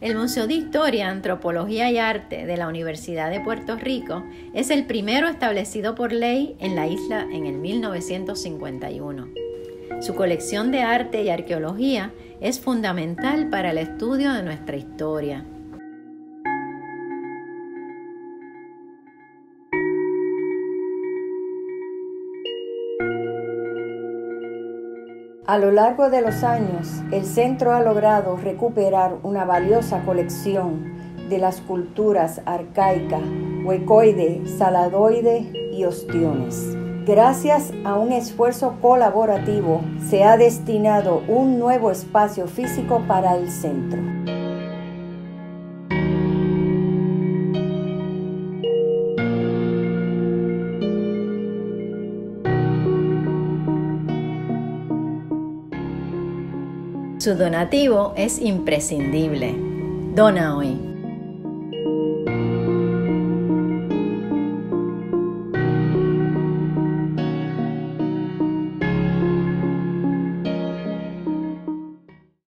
El Museo de Historia, Antropología y Arte de la Universidad de Puerto Rico es el primero establecido por ley en la isla en el 1951. Su colección de arte y arqueología es fundamental para el estudio de nuestra historia. A lo largo de los años, el centro ha logrado recuperar una valiosa colección de las culturas arcaica, huecoide, saladoide y ostiones. Gracias a un esfuerzo colaborativo, se ha destinado un nuevo espacio físico para el centro. Su donativo es imprescindible. Dona hoy.